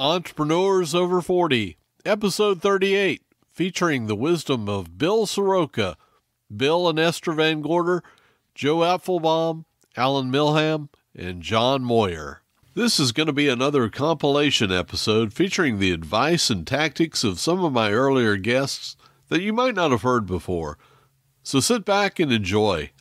Entrepreneurs Over 40, Episode 38, featuring the wisdom of Bill Soroka, Bill and Esther VanGorder, Joe Apfelbaum, Allan Milham, and John Moyer. This is going to be another compilation episode featuring the advice and tactics of some of my earlier guests that you might not have heard before. So sit back and enjoy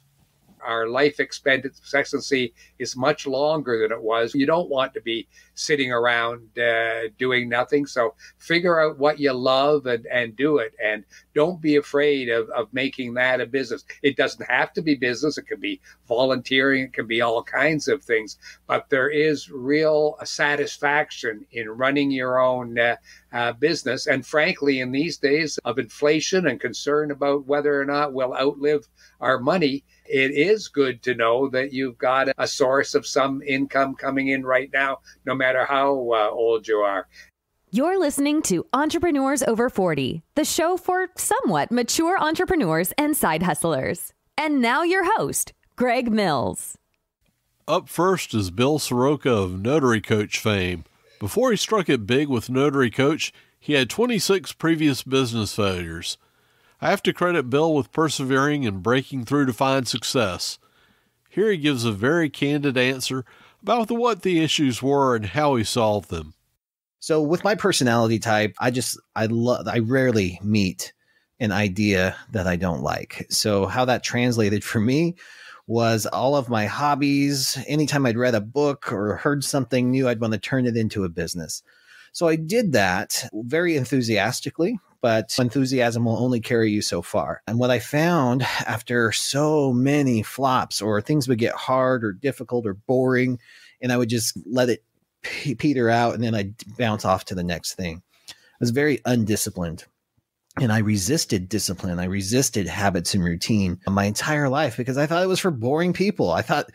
our life expectancy is much longer than it was. You don't want to be sitting around uh, doing nothing. So figure out what you love and, and do it. And don't be afraid of, of making that a business. It doesn't have to be business. It can be volunteering. It can be all kinds of things. But there is real satisfaction in running your own uh, uh, business. And frankly, in these days of inflation and concern about whether or not we'll outlive our money, it is good to know that you've got a source of some income coming in right now, no matter how uh, old you are. You're listening to Entrepreneurs Over 40, the show for somewhat mature entrepreneurs and side hustlers. And now your host, Greg Mills. Up first is Bill Soroka of Notary Coach fame. Before he struck it big with Notary Coach, he had 26 previous business failures. I have to credit Bill with persevering and breaking through to find success. Here he gives a very candid answer about what the issues were and how he solved them. So with my personality type, I just I love I rarely meet an idea that I don't like. So how that translated for me was all of my hobbies. Anytime I'd read a book or heard something new, I'd want to turn it into a business. So I did that very enthusiastically but enthusiasm will only carry you so far. And what I found after so many flops, or things would get hard or difficult or boring, and I would just let it peter out and then I'd bounce off to the next thing. I was very undisciplined. And I resisted discipline. I resisted habits and routine my entire life because I thought it was for boring people. I thought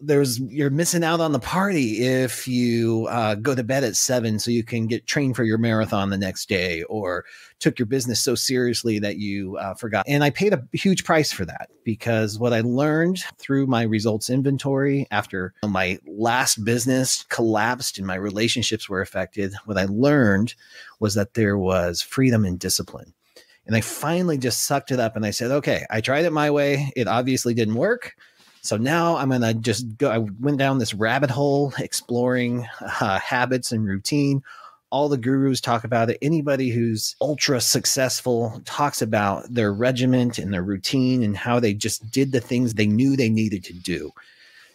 there's you're missing out on the party if you uh, go to bed at seven so you can get trained for your marathon the next day or took your business so seriously that you uh, forgot. And i paid a huge price for that because what i learned through my results inventory after my last business collapsed and my relationships were affected what i learned was that there was freedom and discipline. And i finally just sucked it up and i said okay i tried it my way. It obviously didn't work so now I'm going to just go. I went down this rabbit hole exploring uh, habits and routine. All the gurus talk about it. Anybody who's ultra successful talks about their regiment and their routine and how they just did the things they knew they needed to do.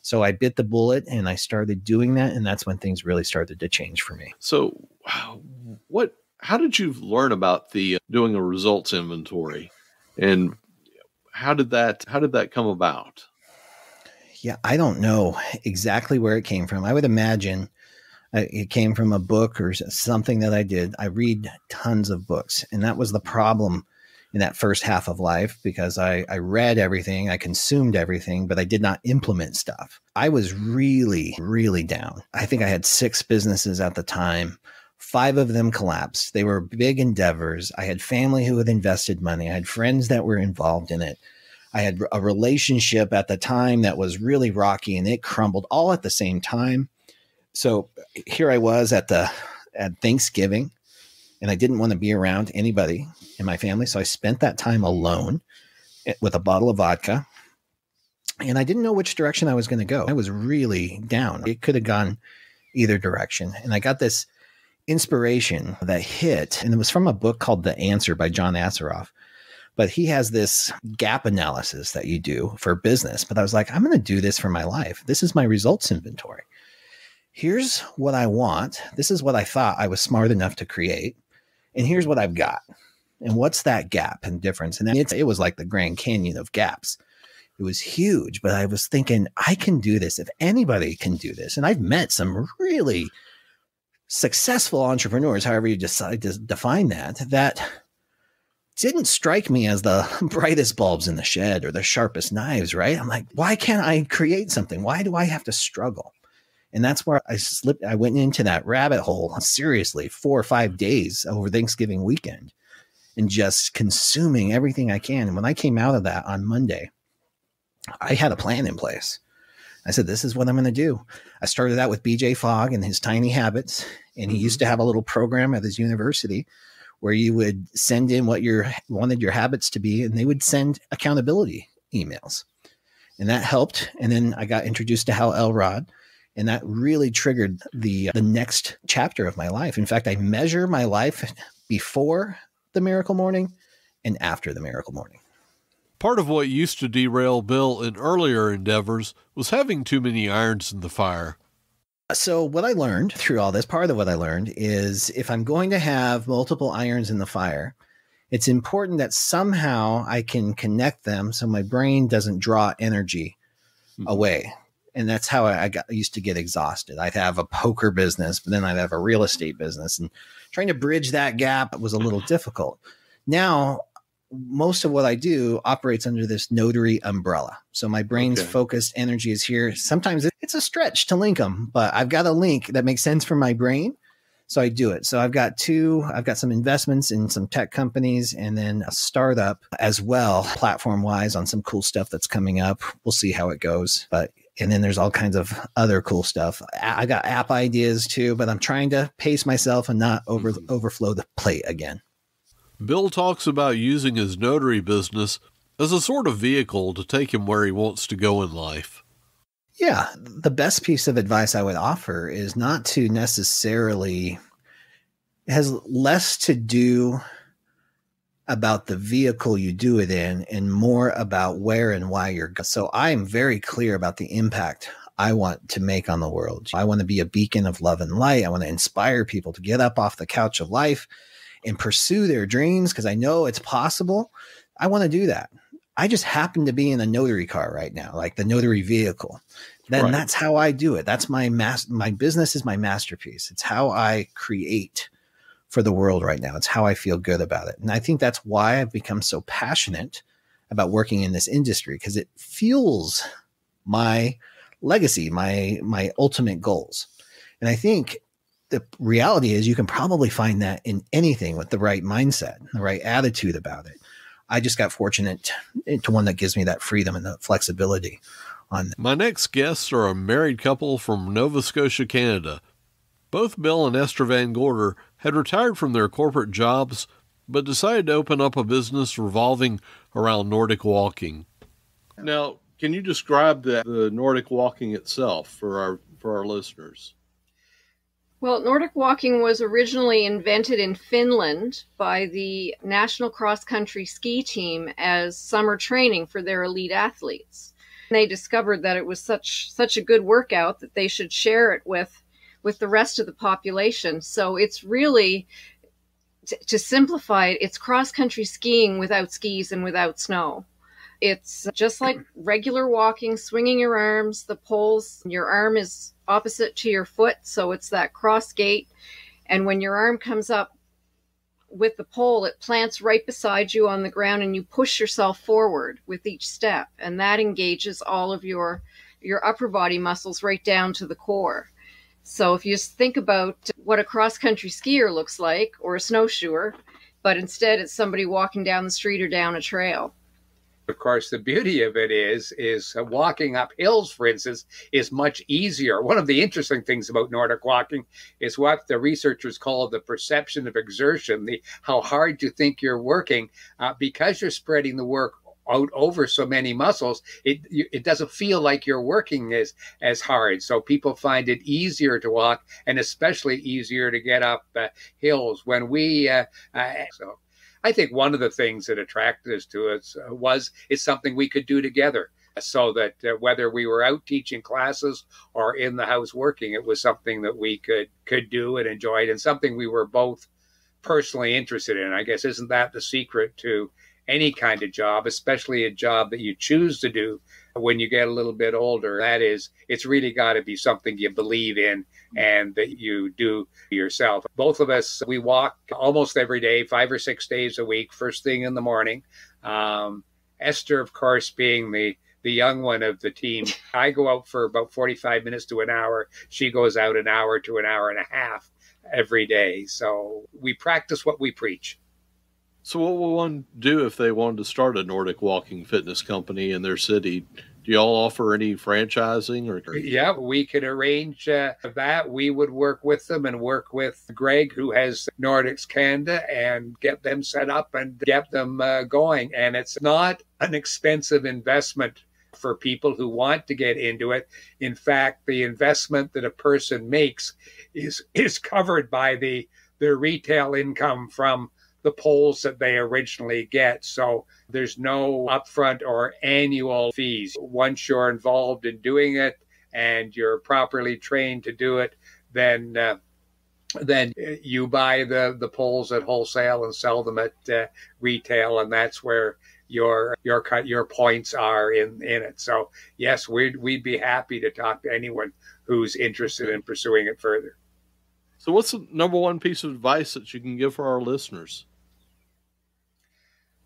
So I bit the bullet and I started doing that. And that's when things really started to change for me. So, what, how did you learn about the uh, doing a results inventory and how did that, how did that come about? Yeah, I don't know exactly where it came from. I would imagine uh, it came from a book or something that I did. I read tons of books, and that was the problem in that first half of life because I, I read everything, I consumed everything, but I did not implement stuff. I was really, really down. I think I had six businesses at the time. Five of them collapsed. They were big endeavors. I had family who had invested money. I had friends that were involved in it. I had a relationship at the time that was really rocky and it crumbled all at the same time. So here I was at the at Thanksgiving and I didn't want to be around anybody in my family. So I spent that time alone eh, with a bottle of vodka. And I didn't know which direction I was going to go. I was really down. It could have gone either direction. And I got this inspiration that hit, and it was from a book called The Answer by John Assaraf but he has this gap analysis that you do for business. But I was like, I'm going to do this for my life. This is my results inventory. Here's what I want. This is what I thought I was smart enough to create. And here's what I've got. And what's that gap and difference? And it was like the Grand Canyon of gaps. It was huge, but I was thinking, I can do this. If anybody can do this, and I've met some really successful entrepreneurs, however you decide to define that, that didn't strike me as the brightest bulbs in the shed or the sharpest knives, right? I'm like, why can't I create something? Why do I have to struggle? And that's where I slipped. I went into that rabbit hole uh, seriously four or five days over Thanksgiving weekend and just consuming everything I can. And when I came out of that on Monday, I had a plan in place. I said, this is what I'm going to do. I started out with BJ Fogg and his tiny habits. And he used mm-hmm. to have a little program at his university where you would send in what you wanted your habits to be, and they would send accountability emails. And that helped. And then I got introduced to Hal Elrod, and that really triggered the the next chapter of my life. In fact, I measure my life before the miracle morning and after the miracle morning. Part of what used to derail Bill in earlier endeavors was having too many irons in the fire. So, what I learned through all this, part of what I learned is if I'm going to have multiple irons in the fire, it's important that somehow I can connect them so my brain doesn't draw energy mm-hmm. away. And that's how I, got I used to get exhausted. I'd have a poker business, but then I'd have a real estate business, and trying to bridge that gap was a little difficult. Now most of what I do operates under this notary umbrella. So my brain's okay. focused energy is here. Sometimes it's a stretch to link them, but I've got a link that makes sense for my brain. So I do it. So I've got two, I've got some investments in some tech companies and then a startup as well, platform wise on some cool stuff that's coming up. We'll see how it goes. But and then there's all kinds of other cool stuff. I got app ideas too, but I'm trying to pace myself and not over mm-hmm. overflow the plate again. Bill talks about using his notary business as a sort of vehicle to take him where he wants to go in life. Yeah, the best piece of advice I would offer is not to necessarily has less to do about the vehicle you do it in and more about where and why you're going. So I am very clear about the impact I want to make on the world. I want to be a beacon of love and light. I want to inspire people to get up off the couch of life and pursue their dreams because I know it's possible. I want to do that. I just happen to be in a notary car right now, like the notary vehicle. Then right. that's how I do it. That's my mas- my business is my masterpiece. It's how I create for the world right now. It's how I feel good about it. And I think that's why I've become so passionate about working in this industry because it fuels my legacy, my my ultimate goals. And I think the reality is you can probably find that in anything with the right mindset, the right attitude about it. I just got fortunate to one that gives me that freedom and the flexibility on that. My next guests are a married couple from Nova Scotia, Canada. Both Bill and Esther VanGorder had retired from their corporate jobs but decided to open up a business revolving around Nordic walking. Now, can you describe the, the Nordic walking itself for our for our listeners? Well, Nordic walking was originally invented in Finland by the National Cross Country Ski Team as summer training for their elite athletes. They discovered that it was such such a good workout that they should share it with with the rest of the population. So it's really to, to simplify it, it's cross country skiing without skis and without snow. It's just like regular walking, swinging your arms, the poles, your arm is opposite to your foot. So it's that cross gait. And when your arm comes up with the pole, it plants right beside you on the ground and you push yourself forward with each step. And that engages all of your, your upper body muscles right down to the core. So if you just think about what a cross country skier looks like or a snowshoer, but instead it's somebody walking down the street or down a trail. Of course, the beauty of it is is walking up hills, for instance, is much easier. One of the interesting things about Nordic walking is what the researchers call the perception of exertion, the how hard you think you're working, uh, because you're spreading the work out over so many muscles, it it doesn't feel like you're working as as hard. So people find it easier to walk, and especially easier to get up uh, hills. When we uh, uh so I think one of the things that attracted us to us uh, was it's something we could do together. So that uh, whether we were out teaching classes or in the house working, it was something that we could could do and enjoyed, and something we were both personally interested in. I guess isn't that the secret to any kind of job, especially a job that you choose to do when you get a little bit older. That is, it's really got to be something you believe in and that you do yourself. Both of us, we walk almost every day, five or six days a week, first thing in the morning. Um, Esther, of course, being the the young one of the team. I go out for about 45 minutes to an hour. She goes out an hour to an hour and a half every day. So we practice what we preach. So, what will one do if they wanted to start a Nordic walking fitness company in their city? Do y'all offer any franchising or? Yeah, we could arrange uh, that. We would work with them and work with Greg, who has Nordics Canada, and get them set up and get them uh, going. And it's not an expensive investment for people who want to get into it. In fact, the investment that a person makes is is covered by the their retail income from the poles that they originally get. So there's no upfront or annual fees. Once you're involved in doing it and you're properly trained to do it, then uh, then you buy the the poles at wholesale and sell them at uh, retail, and that's where your your cut your points are in in it. So yes, we'd we'd be happy to talk to anyone who's interested in pursuing it further. So, what's the number one piece of advice that you can give for our listeners?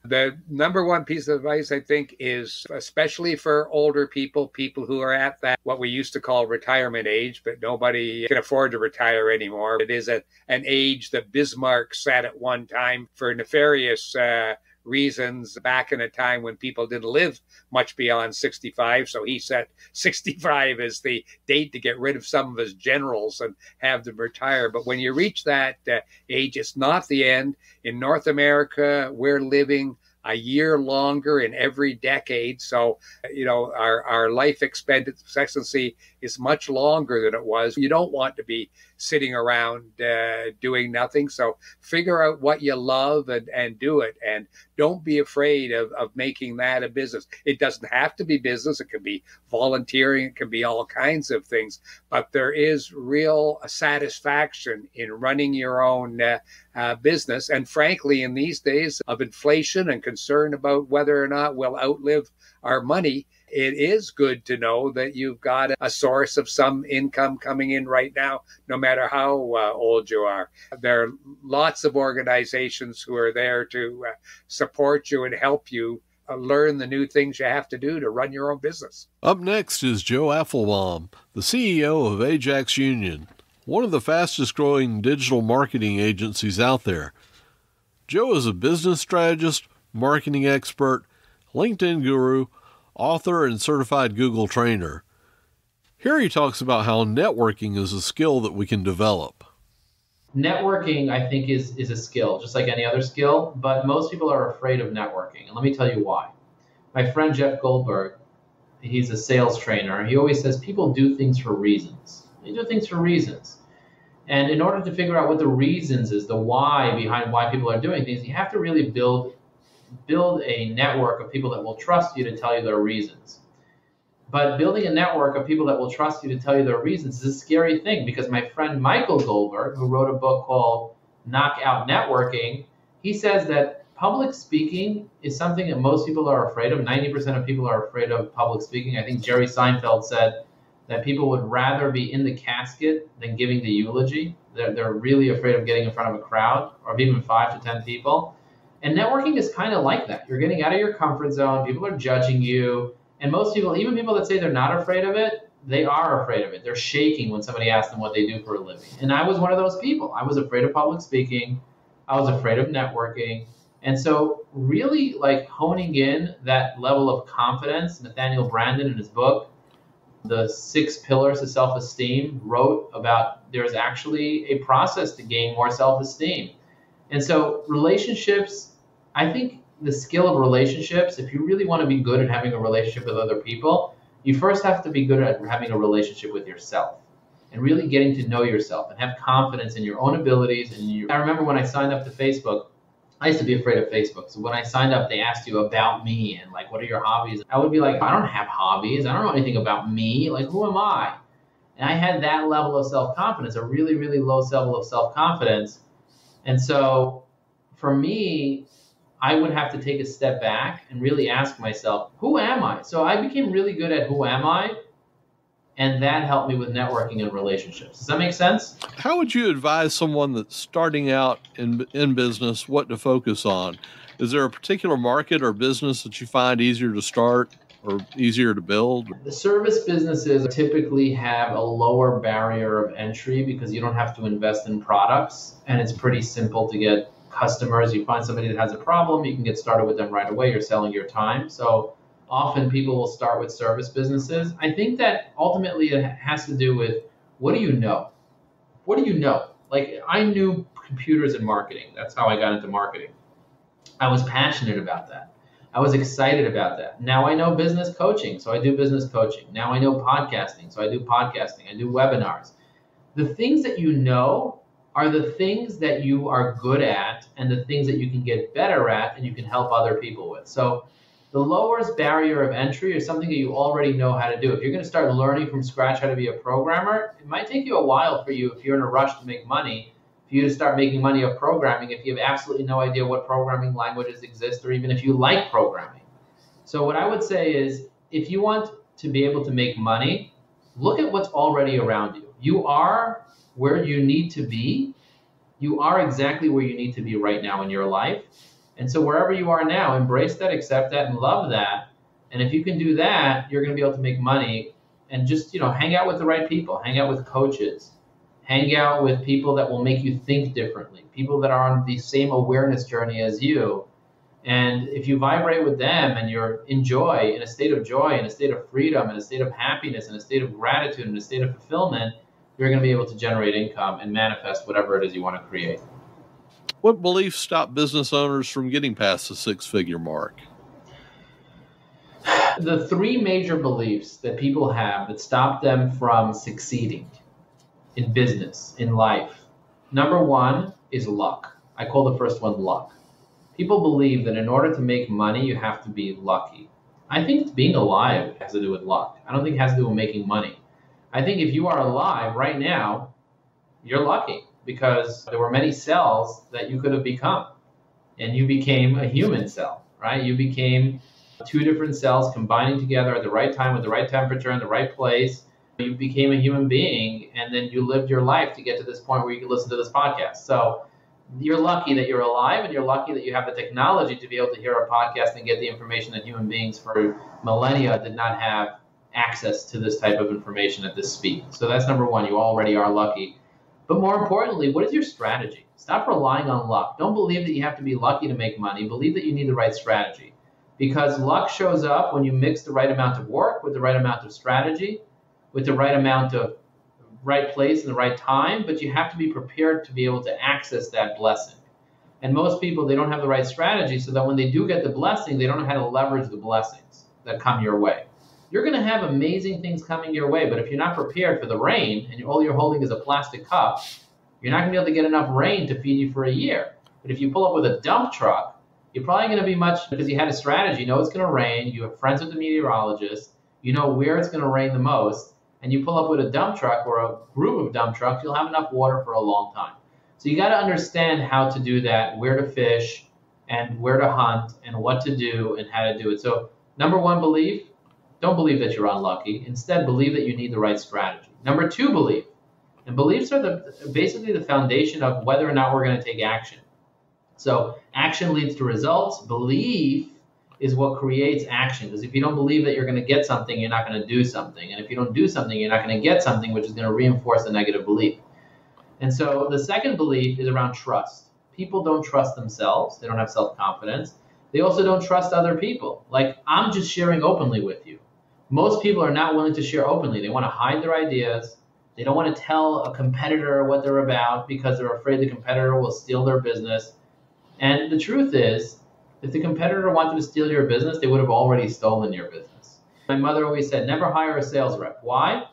The number one piece of advice I think is especially for older people, people who are at that what we used to call retirement age, but nobody can afford to retire anymore. It is a, an age that Bismarck set at one time for nefarious uh, reasons back in a time when people didn't live much beyond 65. So he set 65 as the date to get rid of some of his generals and have them retire. But when you reach that uh, age, it's not the end. In North America, we're living a year longer in every decade. So, you know, our, our life expectancy is much longer than it was. You don't want to be sitting around uh, doing nothing. So figure out what you love and, and do it. And don't be afraid of, of making that a business. It doesn't have to be business. It can be volunteering. It can be all kinds of things. But there is real satisfaction in running your own uh, uh, business. And frankly, in these days of inflation and concern about whether or not we'll outlive our money, it is good to know that you've got a source of some income coming in right now, no matter how uh, old you are. There are lots of organizations who are there to uh, support you and help you uh, learn the new things you have to do to run your own business. Up next is Joe Apfelbaum, the CEO of Ajax Union, one of the fastest growing digital marketing agencies out there. Joe is a business strategist, marketing expert, LinkedIn guru, author, and certified Google trainer. Here he talks about how networking is a skill that we can develop. Networking, I think, is, is a skill, just like any other skill, but most people are afraid of networking. And let me tell you why. My friend Jeff Goldberg, he's a sales trainer. He always says people do things for reasons. They do things for reasons. And in order to figure out what the reasons is, the why behind why people are doing things, you have to really build build a network of people that will trust you to tell you their reasons. But building a network of people that will trust you to tell you their reasons is a scary thing because my friend Michael Goldberg, who wrote a book called Knockout Networking, he says that public speaking is something that most people are afraid of. 90% of people are afraid of public speaking. I think Jerry Seinfeld said that people would rather be in the casket than giving the eulogy. They're, they're really afraid of getting in front of a crowd or even five to 10 people. And networking is kind of like that. You're getting out of your comfort zone. People are judging you. And most people, even people that say they're not afraid of it, they are afraid of it. They're shaking when somebody asks them what they do for a living. And I was one of those people. I was afraid of public speaking. I was afraid of networking. And so, really, like honing in that level of confidence, Nathaniel Branden in his book, The Six Pillars of Self Esteem, wrote about there's actually a process to gain more self esteem. And so, relationships I think the skill of relationships, if you really want to be good at having a relationship with other people, you first have to be good at having a relationship with yourself and really getting to know yourself and have confidence in your own abilities. And you, I remember when I signed up to Facebook, I used to be afraid of Facebook. So when I signed up, they asked you about me and like, what are your hobbies? I would be like, I don't have hobbies. I don't know anything about me. Like, who am I? And I had that level of self confidence, a really, really low level of self confidence. And so for me, I would have to take a step back and really ask myself, who am I? So I became really good at who am I? And that helped me with networking and relationships. Does that make sense? How would you advise someone that's starting out in, in business what to focus on? Is there a particular market or business that you find easier to start or easier to build? The service businesses typically have a lower barrier of entry because you don't have to invest in products and it's pretty simple to get customers. You find somebody that has a problem, you can get started with them right away. You're selling your time. So often people will start with service businesses. I think that ultimately it has to do with what do you know? What do you know? Like I knew computers and marketing. That's how I got into marketing. I was passionate about that. I was excited about that. Now I know business coaching, so I do business coaching. Now I know podcasting, so I do podcasting. I do webinars. The things that you know are the things that you are good at and the things that you can get better at and you can help other people with. So the lowest barrier of entry is something that you already know how to do. If you're going to start learning from scratch how to be a programmer, it might take you a while for you if you're in a rush to make money, for you to start making money of programming if you have absolutely no idea what programming languages exist or even if you like programming. So what I would say is if you want to be able to make money, look at what's already around you. You are where you need to be. You are exactly where you need to be right now in your life and so wherever you are now, embrace that, accept that, and love that. And if you can do that, you're going to be able to make money. And just you know, hang out with the right people. Hang out with coaches. Hang out with people that will make you think differently. People that are on the same awareness journey as you. And if you vibrate with them and you're in joy, in a state of joy, in a state of freedom, in a state of happiness, in a state of gratitude, in a state of fulfillment, you're going to be able to generate income and manifest whatever it is you want to create. What beliefs stop business owners from getting past the six figure mark? The three major beliefs that people have that stop them from succeeding in business, in life. Number one is luck. I call the first one luck. People believe that in order to make money, you have to be lucky. I think being alive has to do with luck. I don't think it has to do with making money. I think if you are alive right now, you're lucky because there were many cells that you could have become. And you became a human cell, right? You became two different cells combining together at the right time with the right temperature in the right place. You became a human being, and then you lived your life to get to this point where you can listen to this podcast. So you're lucky that you're alive, and you're lucky that you have the technology to be able to hear a podcast and get the information that human beings for millennia did not have access to this type of information at this speed. So that's number one. You already are lucky. But more importantly, what is your strategy? Stop relying on luck. Don't believe that you have to be lucky to make money. Believe that you need the right strategy. Because luck shows up when you mix the right amount of work with the right amount of strategy, with the right amount of right place and the right time, but you have to be prepared to be able to access that blessing. And most people, they don't have the right strategy, so that when they do get the blessing, they don't know how to leverage the blessings that come your way you're going to have amazing things coming your way. But if you're not prepared for the rain and all you're holding is a plastic cup, you're not going to be able to get enough rain to feed you for a year. But if you pull up with a dump truck, you're probably going to be much because you had a strategy. You know it's going to rain. You have friends with the meteorologist. You know where it's going to rain the most. And you pull up with a dump truck or a group of dump trucks, you'll have enough water for a long time. So you got to understand how to do that, where to fish, and where to hunt, and what to do, and how to do it. So number one belief don't believe that you're unlucky. Instead, believe that you need the right strategy. Number two, believe. And beliefs are the basically the foundation of whether or not we're going to take action. So action leads to results. Belief is what creates action. Because if you don't believe that you're going to get something, you're not going to do something. And if you don't do something, you're not going to get something, which is going to reinforce the negative belief. And so the second belief is around trust. People don't trust themselves. They don't have self-confidence. They also don't trust other people. Like I'm just sharing openly with you most people are not willing to share openly. They want to hide their ideas. They don't want to tell a competitor what they're about because they're afraid the competitor will steal their business. And the truth is, if the competitor wanted to steal your business, they would have already stolen your business. My mother always said, never hire a sales rep. Why?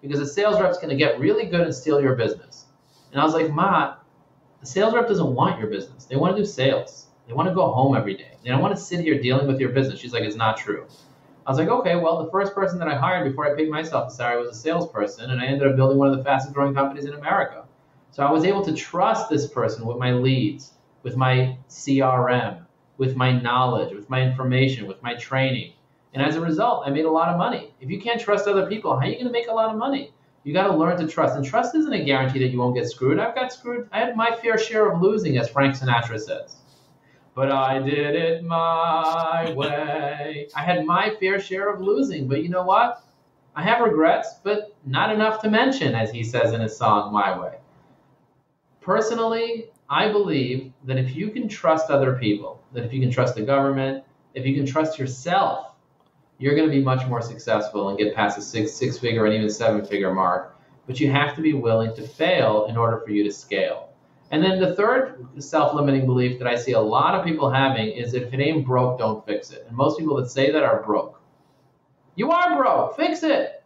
Because a sales rep's going to get really good and steal your business. And I was like, Ma, the sales rep doesn't want your business. They want to do sales. They want to go home every day. They don't want to sit here dealing with your business. She's like, it's not true. I was like, okay, well, the first person that I hired before I paid myself a salary was a salesperson, and I ended up building one of the fastest growing companies in America. So I was able to trust this person with my leads, with my CRM, with my knowledge, with my information, with my training. And as a result, I made a lot of money. If you can't trust other people, how are you going to make a lot of money? You got to learn to trust. And trust isn't a guarantee that you won't get screwed. I've got screwed. I had my fair share of losing, as Frank Sinatra says but I did it my way. I had my fair share of losing, but you know what? I have regrets, but not enough to mention, as he says in his song, My Way. Personally, I believe that if you can trust other people, that if you can trust the government, if you can trust yourself, you're going to be much more successful and get past the six six figure and even seven figure mark. But you have to be willing to fail in order for you to scale. And then the third self limiting belief that I see a lot of people having is if it ain't broke, don't fix it. And most people that say that are broke. You are broke, fix it.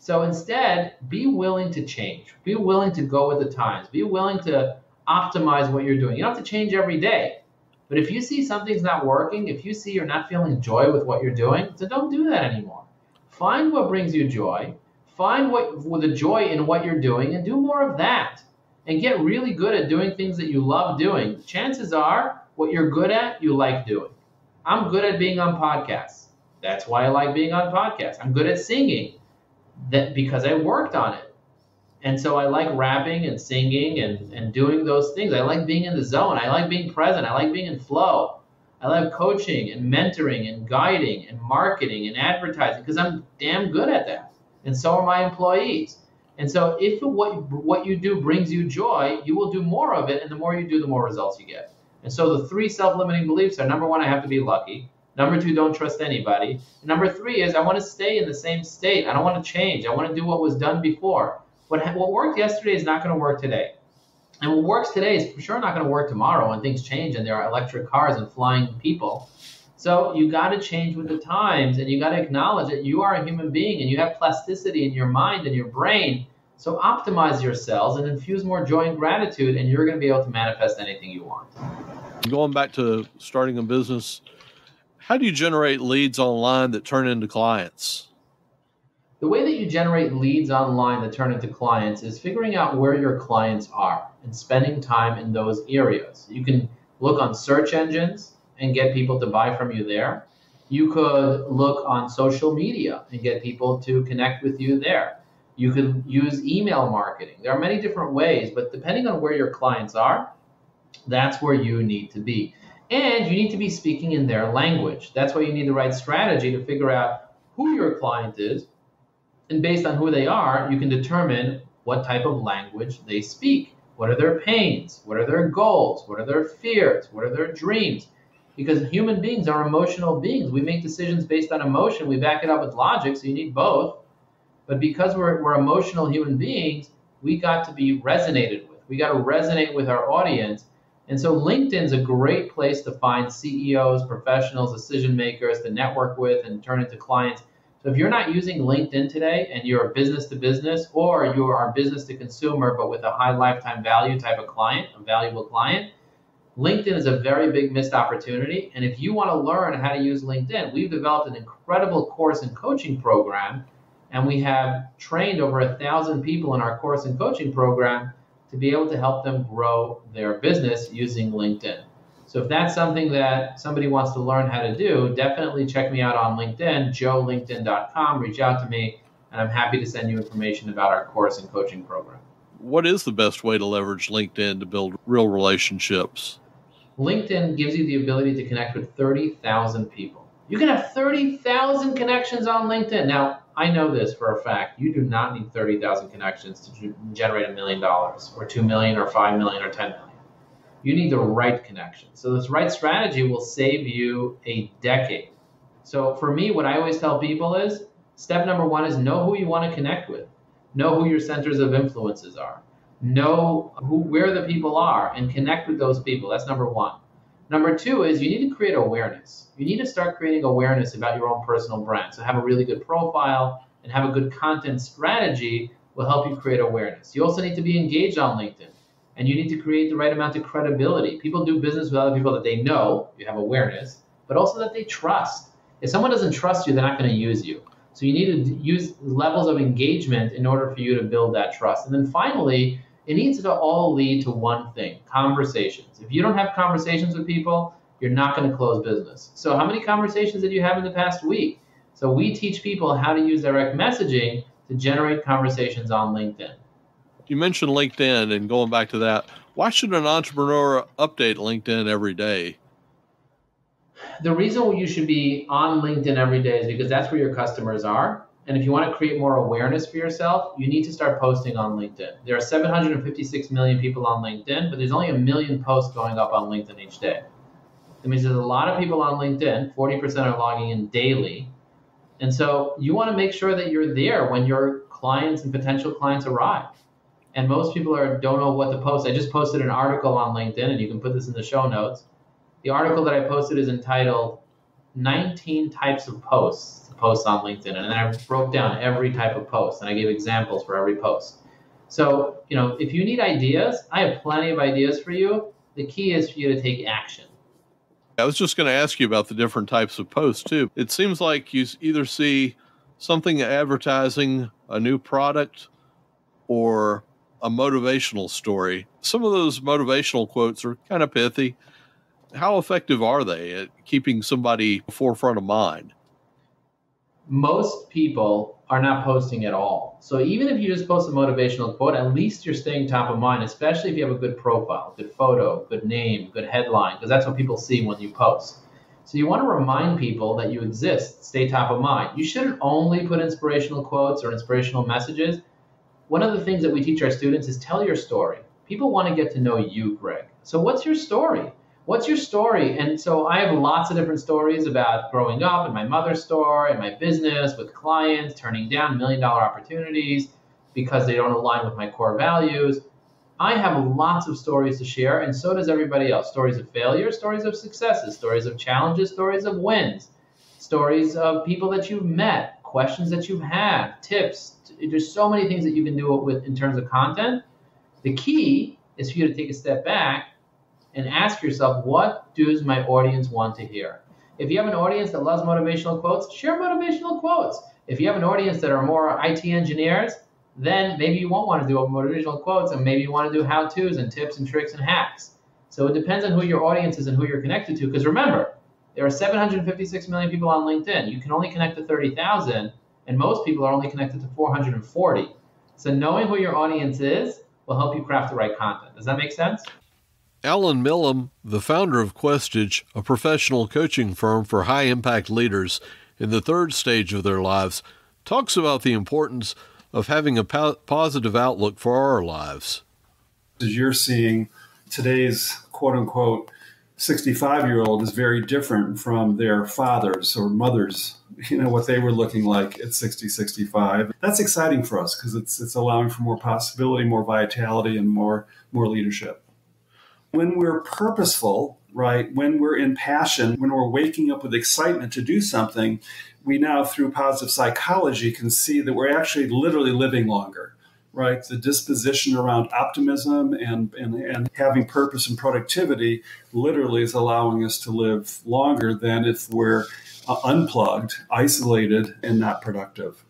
So instead, be willing to change. Be willing to go with the times. Be willing to optimize what you're doing. You don't have to change every day. But if you see something's not working, if you see you're not feeling joy with what you're doing, then don't do that anymore. Find what brings you joy. Find what the joy in what you're doing and do more of that. And get really good at doing things that you love doing. Chances are what you're good at, you like doing. I'm good at being on podcasts. That's why I like being on podcasts. I'm good at singing that because I worked on it. And so I like rapping and singing and, and doing those things. I like being in the zone. I like being present. I like being in flow. I love coaching and mentoring and guiding and marketing and advertising because I'm damn good at that. And so are my employees. And so if what what you do brings you joy, you will do more of it, and the more you do, the more results you get. And so the three self-limiting beliefs are number one, I have to be lucky. Number two, don't trust anybody. And number three is I want to stay in the same state. I don't want to change. I want to do what was done before. What, what worked yesterday is not going to work today. And what works today is for sure not going to work tomorrow when things change and there are electric cars and flying people. So you got to change with the times and you got to acknowledge that you are a human being and you have plasticity in your mind and your brain. So optimize your cells and infuse more joy and gratitude, and you're going to be able to manifest anything you want. Going back to starting a business, how do you generate leads online that turn into clients? The way that you generate leads online that turn into clients is figuring out where your clients are and spending time in those areas. You can look on search engines and get people to buy from you there. You could look on social media and get people to connect with you there. You could use email marketing. There are many different ways, but depending on where your clients are, that's where you need to be. And you need to be speaking in their language. That's why you need the right strategy to figure out who your client is and based on who they are, you can determine what type of language they speak. What are their pains? What are their goals? What are their fears? What are their dreams? Because human beings are emotional beings. We make decisions based on emotion. We back it up with logic, so you need both. But because we're, we're emotional human beings, we got to be resonated with. We got to resonate with our audience. And so LinkedIn's a great place to find CEOs, professionals, decision makers to network with and turn into clients so if you're not using LinkedIn today and you're a business to business or you are a business to consumer but with a high lifetime value type of client, a valuable client, LinkedIn is a very big missed opportunity. And if you want to learn how to use LinkedIn, we've developed an incredible course and coaching program. And we have trained over a thousand people in our course and coaching program to be able to help them grow their business using LinkedIn. So if that's something that somebody wants to learn how to do, definitely check me out on LinkedIn, joelinkedin.com. Reach out to me, and I'm happy to send you information about our course and coaching program. What is the best way to leverage LinkedIn to build real relationships? LinkedIn gives you the ability to connect with 30,000 people. You can have 30,000 connections on LinkedIn. Now, I know this for a fact. You do not need 30,000 connections to generate a million dollars, or 2 million, or 5 million, or 10 million you need the right connection. So this right strategy will save you a decade. So for me, what I always tell people is step number one is know who you want to connect with. Know who your centers of influences are. Know who where the people are and connect with those people. That's number one. Number two is you need to create awareness. You need to start creating awareness about your own personal brand. So have a really good profile and have a good content strategy will help you create awareness. You also need to be engaged on LinkedIn and you need to create the right amount of credibility. People do business with other people that they know, you have awareness, but also that they trust. If someone doesn't trust you, they're not going to use you. So you need to use levels of engagement in order for you to build that trust. And then finally, it needs to all lead to one thing conversations. If you don't have conversations with people, you're not going to close business. So, how many conversations did you have in the past week? So, we teach people how to use direct messaging to generate conversations on LinkedIn you mentioned LinkedIn and going back to that. Why should an entrepreneur update LinkedIn every day? The reason you should be on LinkedIn every day is because that's where your customers are. And if you want to create more awareness for yourself, you need to start posting on LinkedIn. There are 756 million people on LinkedIn, but there's only a million posts going up on LinkedIn each day. That means there's a lot of people on LinkedIn, 40% are logging in daily, And so you want to make sure that you're there when your clients and potential clients arrive. And most people are don't know what to post. I just posted an article on LinkedIn, and you can put this in the show notes. The article that I posted is entitled 19 types of posts to post on LinkedIn. And then I broke down every type of post and I gave examples for every post. So, you know, if you need ideas, I have plenty of ideas for you. The key is for you to take action. I was just going to ask you about the different types of posts too. It seems like you either see something advertising a new product or a motivational story. Some of those motivational quotes are kind of pithy how effective are they at keeping somebody forefront of mind? Most people are not posting at all. So even if you just post a motivational quote, at least you're staying top of mind, especially if you have a good profile, good photo, good name, good headline, because that's what people see when you post. So you want to remind people that you exist, stay top of mind. You shouldn't only put inspirational quotes or inspirational messages. One of the things that we teach our students is tell your story. People want to get to know you, Greg. So what's your story? What's your story? And so I have lots of different stories about growing up in my mother's store, in my business, with clients, turning down million dollar opportunities because they don't align with my core values. I have lots of stories to share, and so does everybody else. Stories of failure, stories of successes, stories of challenges, stories of wins, stories of people that you've met, questions that you've had, tips. There's so many things that you can do with in terms of content. The key is for you to take a step back and ask yourself, what does my audience want to hear? If you have an audience that loves motivational quotes, share motivational quotes. If you have an audience that are more IT engineers, then maybe you won't want to do motivational quotes and maybe you want to do how to's and tips and tricks and hacks. So it depends on who your audience is and who you're connected to. Because remember, there are 756 million people on LinkedIn. You can only connect to 30,000, and most people are only connected to 440. So knowing who your audience is will help you craft the right content. Does that make sense? Allan Milham, the founder of Questage, a professional coaching firm for high impact leaders in the third stage of their lives, talks about the importance of having a po- positive outlook for our lives. As you're seeing, today's quote unquote 65 year old is very different from their fathers or mothers, you know, what they were looking like at 60, 65. That's exciting for us because it's, it's allowing for more possibility, more vitality, and more, more leadership. When we're purposeful, right, when we're in passion, when we're waking up with excitement to do something, we now, through positive psychology, can see that we're actually literally living longer, right? The disposition around optimism and, and, and having purpose and productivity literally is allowing us to live longer than if we're uh, unplugged, isolated, and not productive.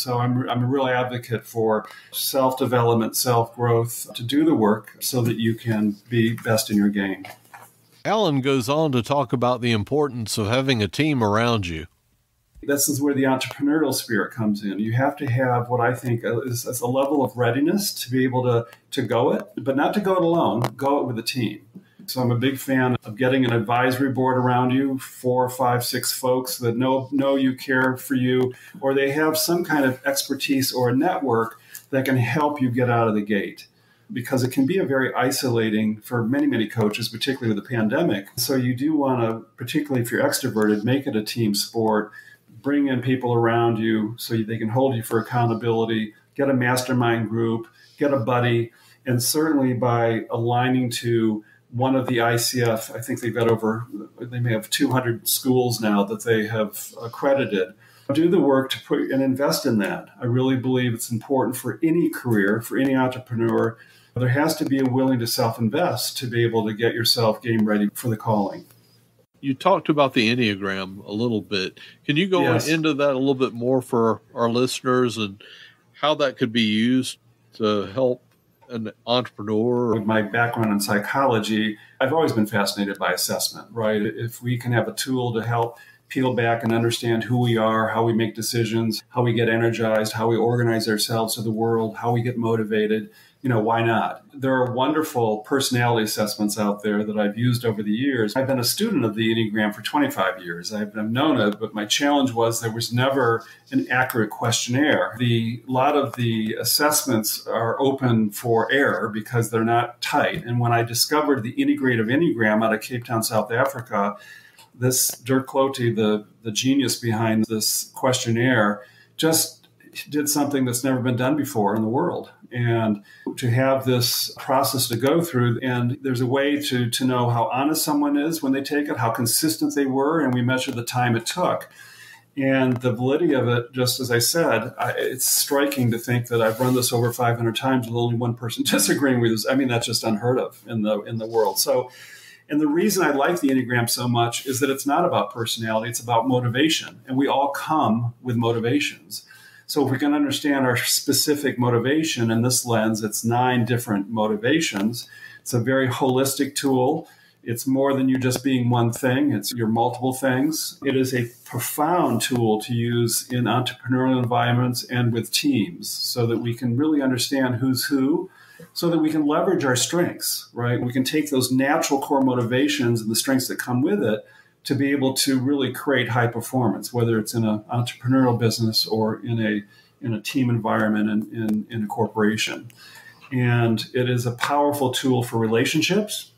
So I'm, I'm a real advocate for self development, self growth, to do the work so that you can be best in your game. Allan goes on to talk about the importance of having a team around you. This is where the entrepreneurial spirit comes in. You have to have what I think is, is a level of readiness to be able to, to go it, but not to go it alone, go it with a team. So I'm a big fan of getting an advisory board around you, four, five, six folks that know know you care for you, or they have some kind of expertise or a network that can help you get out of the gate. Because it can be a very isolating for many, many coaches, particularly with the pandemic. So you do want to, particularly if you're extroverted, make it a team sport. Bring in people around you so they can hold you for accountability. Get a mastermind group, get a buddy, and certainly by aligning to one of the ICF, I think they've got over, they may have 200 schools now that they have accredited. Do the work to put and invest in that. I really believe it's important for any career, for any entrepreneur. There has to be a willing to self invest to be able to get yourself game ready for the calling. You talked about the Enneagram a little bit. Can you go yes. into that a little bit more for our listeners and how that could be used to help an entrepreneur. With my background in psychology, I've always been fascinated by assessment, right? If we can have a tool to help peel back and understand who we are, how we make decisions, how we get energized, how we organize ourselves to the world, how we get motivated, you know, why not? There are wonderful personality assessments out there that I've used over the years. I've been a student of the Enneagram for 25 years. I've, I've known it, but my challenge was there was never an accurate questionnaire. The lot of the assessments are open for error because they're not tight. And when I discovered the integrative Enneagram out of Cape Town, South Africa, this Dirk Cloete, the, the genius behind this questionnaire, just did something that's never been done before in the world. And to have this process to go through, and there's a way to, to know how honest someone is when they take it, how consistent they were, and we measure the time it took. And the validity of it, just as I said, I, it's striking to think that I've run this over 500 times with only one person disagreeing with us. I mean, that's just unheard of in the in the world. So, and the reason I like the Enneagram so much is that it's not about personality; it's about motivation, and we all come with motivations. So, if we can understand our specific motivation in this lens, it's nine different motivations. It's a very holistic tool it's more than you just being one thing, it's your multiple things. It is a profound tool to use in entrepreneurial environments and with teams so that we can really understand who's who, so that we can leverage our strengths, right? We can take those natural core motivations and the strengths that come with it to be able to really create high performance, whether it's in an entrepreneurial business or in a in a team environment and in, in a corporation. And it is a powerful tool for relationships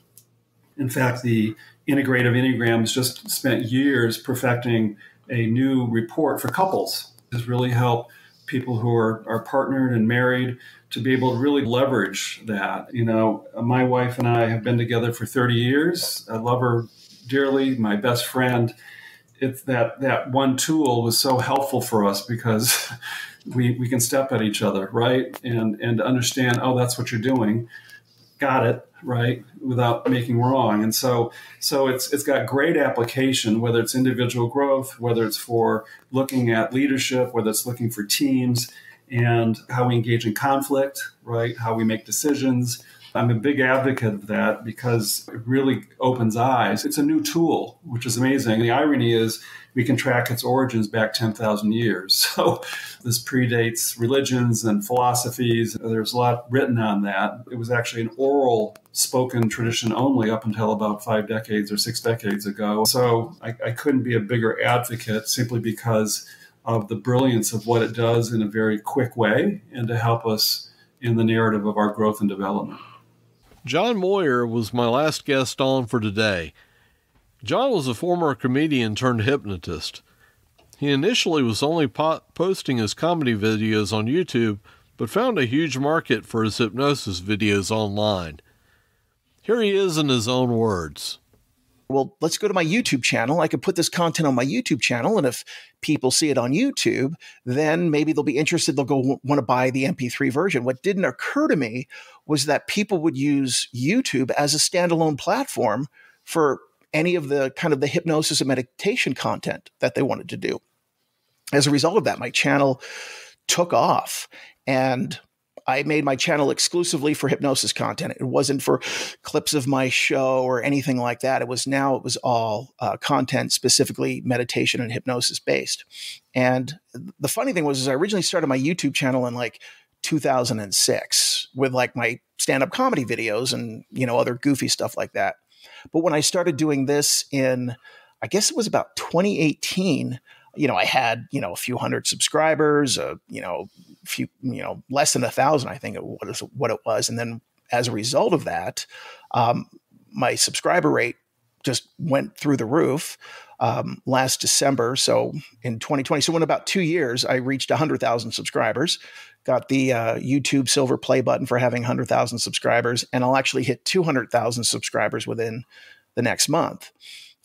in fact, the integrative Enneagrams just spent years perfecting a new report for couples. Has really helped people who are, are partnered and married to be able to really leverage that. You know, my wife and I have been together for 30 years. I love her dearly, my best friend. It's that that one tool was so helpful for us because we, we can step at each other, right? And and understand, oh, that's what you're doing. Got it right without making wrong and so so it's it's got great application whether it's individual growth whether it's for looking at leadership whether it's looking for teams and how we engage in conflict right how we make decisions i'm a big advocate of that because it really opens eyes it's a new tool which is amazing the irony is we can track its origins back 10,000 years. So this predates religions and philosophies. There's a lot written on that. It was actually an oral spoken tradition only up until about five decades or six decades ago. So I, I couldn't be a bigger advocate simply because of the brilliance of what it does in a very quick way and to help us in the narrative of our growth and development. John Moyer was my last guest on for today. John was a former comedian turned hypnotist. He initially was only po- posting his comedy videos on YouTube, but found a huge market for his hypnosis videos online. Here he is in his own words. Well, let's go to my YouTube channel. I could put this content on my YouTube channel, and if people see it on YouTube, then maybe they'll be interested. They'll go want to buy the MP3 version. What didn't occur to me was that people would use YouTube as a standalone platform for any of the kind of the hypnosis and meditation content that they wanted to do. As a result of that, my channel took off and I made my channel exclusively for hypnosis content. It wasn't for clips of my show or anything like that. It was now, it was all uh, content specifically meditation and hypnosis based. And the funny thing was, is I originally started my YouTube channel in like 2006 with like my stand up comedy videos and, you know, other goofy stuff like that. But when I started doing this in, I guess it was about 2018, you know, I had, you know, a few hundred subscribers, uh, you know, few, you know, less than a thousand, I think it was what it was. And then as a result of that, um, my subscriber rate just went through the roof um, last December. So in 2020, so in about two years, I reached 100,000 subscribers got the uh, YouTube silver play button for having 100,000 subscribers, and I'll actually hit 200,000 subscribers within the next month.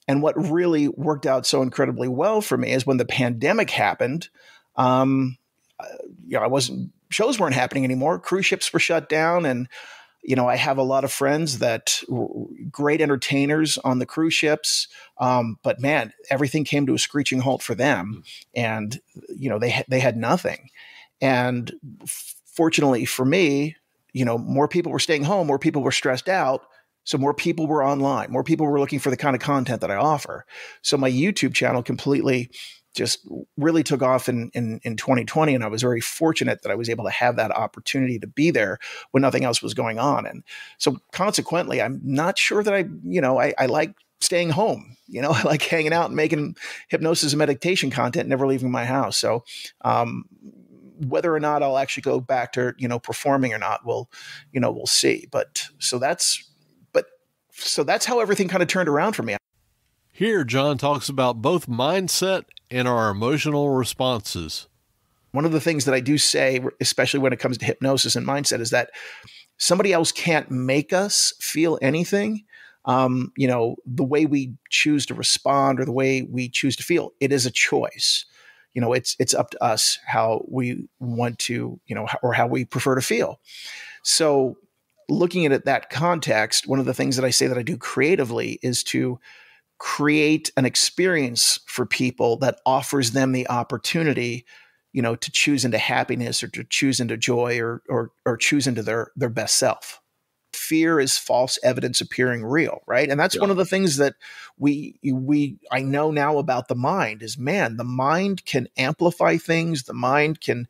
And what really worked out so incredibly well for me is when the pandemic happened, um, uh, you know, I wasn't shows weren't happening anymore. Cruise ships were shut down, and you know, I have a lot of friends that were great entertainers on the cruise ships. Um, but man, everything came to a screeching halt for them, and you know, they they had nothing. And fortunately for me, you know, more people were staying home, more people were stressed out. So more people were online, more people were looking for the kind of content that I offer. So my YouTube channel completely just really took off in, in, in 2020. And I was very fortunate that I was able to have that opportunity to be there when nothing else was going on. And so consequently, I'm not sure that I, you know, I, I like staying home. You know, I like hanging out and making hypnosis and meditation content, never leaving my house. So, um, whether or not I'll actually go back to you know performing or not, we'll you know we'll see. But so that's so that's how everything kind of turned around for me. Here, John talks about both mindset and our emotional responses. One of the things that I do say, especially when it comes to hypnosis and mindset, is that somebody else can't make us feel anything. Um, you know, the way we choose to respond or the way we choose to feel, it is a choice. You know, it's it's up to us how we want to, you know, or how we prefer to feel. So, looking at it that context, one of the things that I say that I do creatively is to create an experience for people that offers them the opportunity you know to choose into happiness or to choose into joy or or or choose into their their best self fear is false evidence appearing real right and that's yeah. one of the things that we we i know now about the mind is man the mind can amplify things the mind can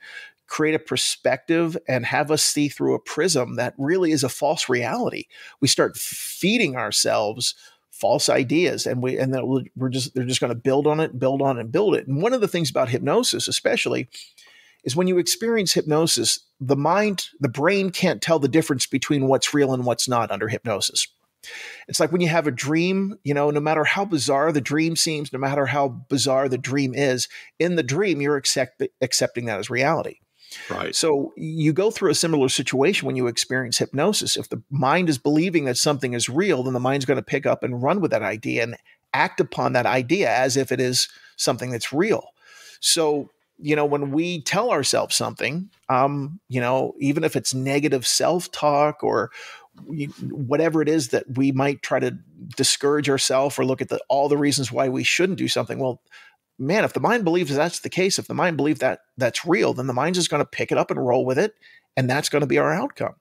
create a perspective and have us see through a prism that really is a false reality. We start feeding ourselves false ideas and we and then we're just they're just going to build on it build on it and build it. And one of the things about hypnosis especially is when you experience hypnosis the mind the brain can't tell the difference between what's real and what's not under hypnosis. It's like when you have a dream you know no matter how bizarre the dream seems no matter how bizarre the dream is in the dream you're accept, accepting that as reality Right. So you go through a similar situation when you experience hypnosis. If the mind is believing that something is real, then the mind's going to pick up and run with that idea and act upon that idea as if it is something that's real. So, you know, when we tell ourselves something, um, you know, even if it's negative self talk or whatever it is that we might try to discourage ourselves or look at the, all the reasons why we shouldn't do something, well, man, if the mind believes that's the case, if the mind believes that that's real, then the mind's just going to pick it up and roll with it, and that's going to be our outcome.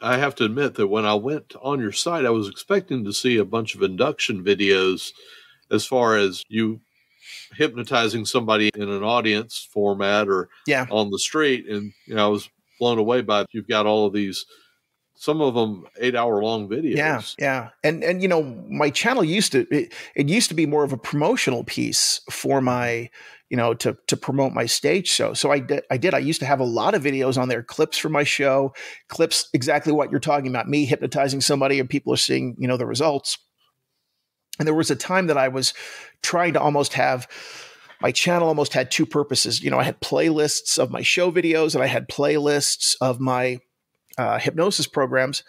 I have to admit that when I went on your site, I was expecting to see a bunch of induction videos as far as you hypnotizing somebody in an audience format or yeah. on the street. And you know, I was blown away by you've got all of these some of them eight hour long videos. Yeah, yeah, and and you know my channel used to it, it, used to be more of a promotional piece for my you know to to promote my stage show. So I did I did I used to have a lot of videos on there, clips from my show, clips exactly what you're talking about, me hypnotizing somebody, and people are seeing you know the results. And there was a time that I was trying to almost have my channel almost had two purposes. You know, I had playlists of my show videos and I had playlists of my uh, hypnosis programs,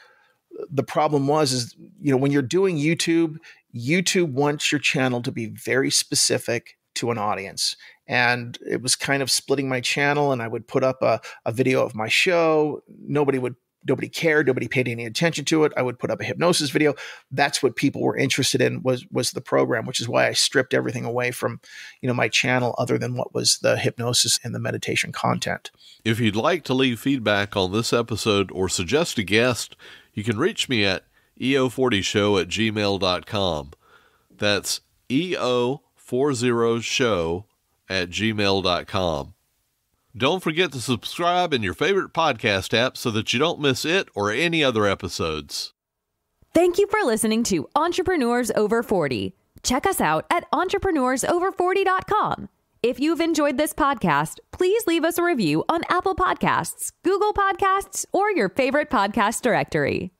the problem was is you know when you're doing YouTube, YouTube wants your channel to be very specific to an audience. And it was kind of splitting my channel, and I would put up a, a video of my show. Nobody would nobody cared nobody paid any attention to it i would put up a hypnosis video. That's what people were interested in was was the program which is why i stripped everything away from you know my channel other than what was the hypnosis and the meditation content. If you'd like to leave feedback on this episode or suggest a guest you can reach me at eo40show at gmail.com that's eo40show at gmail.com don't forget to subscribe in your favorite podcast app so that you don't miss it or any other episodes. Thank you for listening to Entrepreneurs Over 40. Check us out at entrepreneursover40.com. If you've enjoyed this podcast, please leave us a review on Apple Podcasts, Google Podcasts, or your favorite podcast directory.